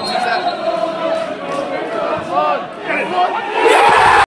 in, she said.